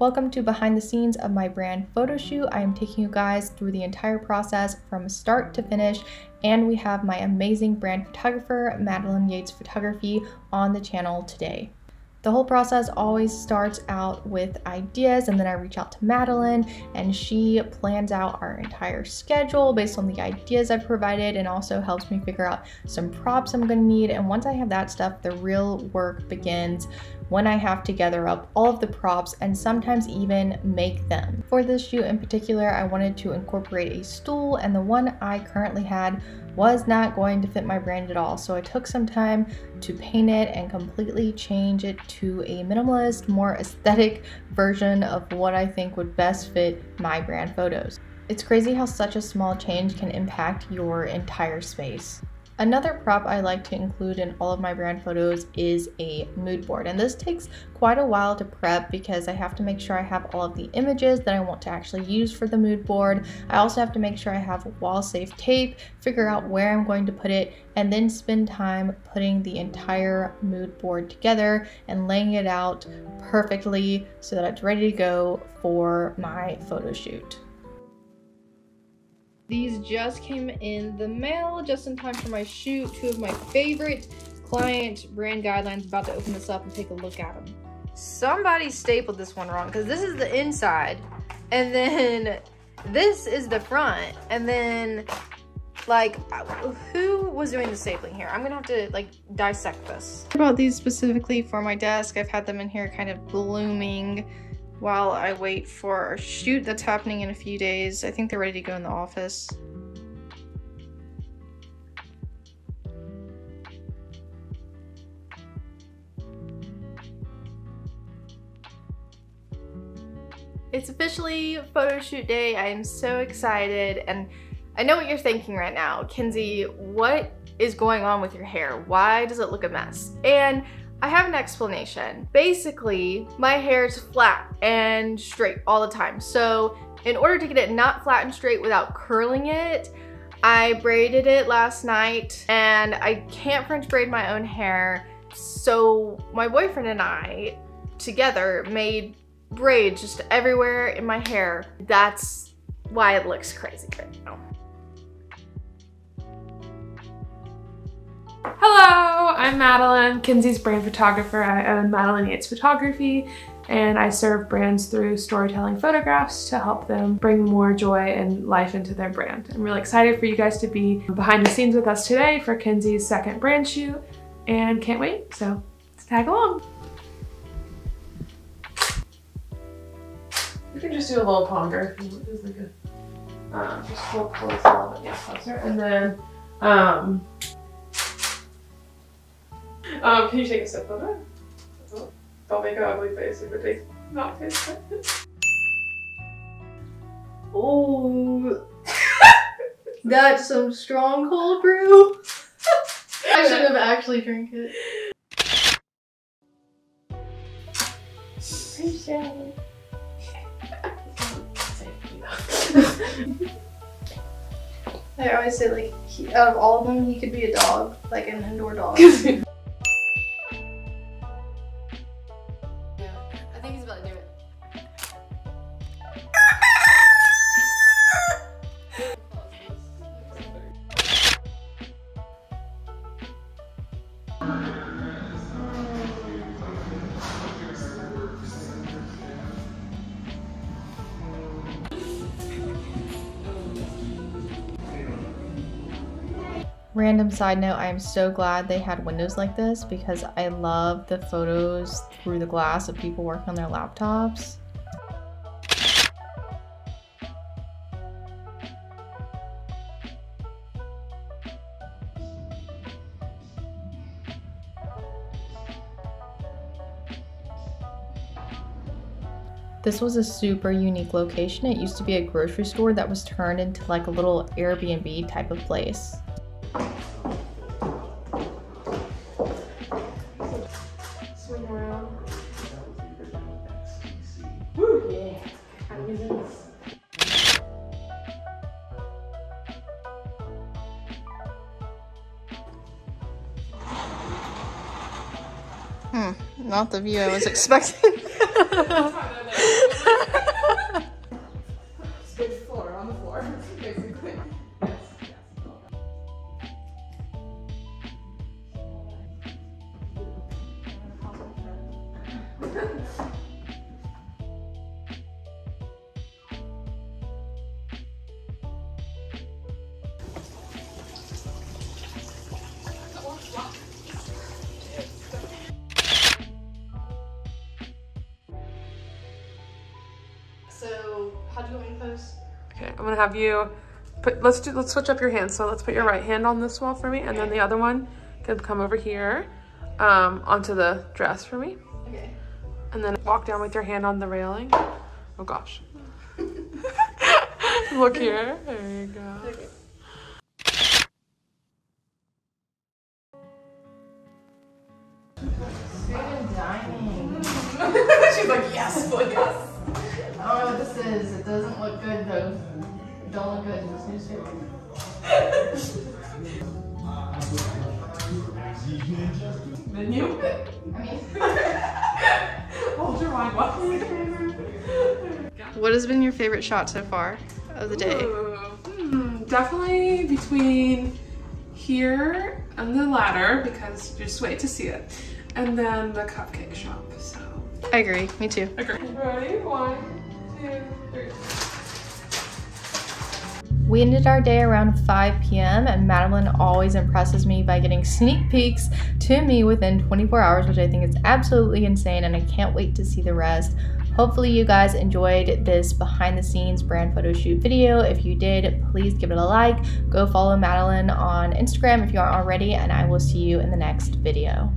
Welcome to behind the scenes of my brand photo shoot. I am taking you guys through the entire process from start to finish and we have my amazing brand photographer, Madalyn Yates Photography, on the channel today. The whole process always starts out with ideas, and then I reach out to Madalyn, and she plans out our entire schedule based on the ideas I've provided and also helps me figure out some props I'm gonna need. And once I have that stuff, the real work begins when I have to gather up all of the props and sometimes even make them. For this shoot in particular, I wanted to incorporate a stool, and the one I currently had was not going to fit my brand at all. So I took some time to paint it and completely change it to a minimalist, more aesthetic version of what I think would best fit my brand photos. It's crazy how such a small change can impact your entire space. Another prop I like to include in all of my brand photos is a mood board and this takes quite a while to prep because I have to make sure I have all of the images that I want to actually use for the mood board. I also have to make sure I have wall safe tape, figure out where I'm going to put it, and then spend time putting the entire mood board together and laying it out perfectly so that it's ready to go for my photo shoot. These just came in the mail just in time for my shoot. Two of my favorite client brand guidelines. About to open this up and take a look at them. Somebody stapled this one wrong because this is the inside and then this is the front and then like uh, who was doing the stapling here i'm gonna have to like dissect this I bought these specifically for my desk i've had them in here kind of blooming while I wait for a shoot that's happening in a few days. I think they're ready to go in the office. It's officially photo shoot day. I am so excited and I know what you're thinking right now. Kenzi, what is going on with your hair? Why does it look a mess? And I have an explanation. Basically, my hair is flat and straight all the time. So in order to get it not flat and straight without curling it, I braided it last night and I can't French braid my own hair. So my boyfriend and I together made braids just everywhere in my hair. That's why it looks crazy right now. I'm Madalyn, Kenzi's brand photographer. I own Madalyn Yates Photography and I serve brands through storytelling photographs to help them bring more joy and life into their brand. I'm really excited for you guys to be behind the scenes with us today for Kenzi's second brand shoot and can't wait, so let's tag along. You can just do a little ponder. Like a, uh, just pull, pull this a little bit yeah, closer. And then um, um, can you take a sip of it? Don't make an ugly face if it tastes not taste good. Oh, that's some strong cold brew. I should have actually drank it. I always say like, he, out of all of them, he could be a dog, like an indoor dog. think he's about to do it. Random side note, I am so glad they had windows like this because I love the photos through the glass of people working on their laptops. This was a super unique location. It used to be a grocery store that was turned into like a little Airbnb type of place. Swing around. Hmm, not the view I was expecting. it's good floor on the floor, basically. So, how do you want me to pose? Okay, I'm gonna have you put. Let's do. Let's switch up your hands. So let's put your right hand on this wall for me, and then the other one can come over here, um, onto the dress for me. Okay. And then walk down with your hand on the railing. Oh gosh. Look here. There you go. Okay. She's like, yes, boy, yes. I know what this is. It doesn't look good though. Don't look good in this newspaper. Menu. I mean, Hold your wine well. what has been your favorite shot so far of the day? Ooh, hmm, definitely between here and the ladder because just wait to see it, and then the cupcake shop. So I agree. Me too. agree. Ready? One, We ended our day around 5 p.m. and Madalyn always impresses me by getting sneak peeks to me within 24 hours, which I think is absolutely insane and I can't wait to see the rest. Hopefully you guys enjoyed this behind the scenes brand photo shoot video. If you did, please give it a like. Go follow Madalyn on Instagram if you aren't already and I will see you in the next video.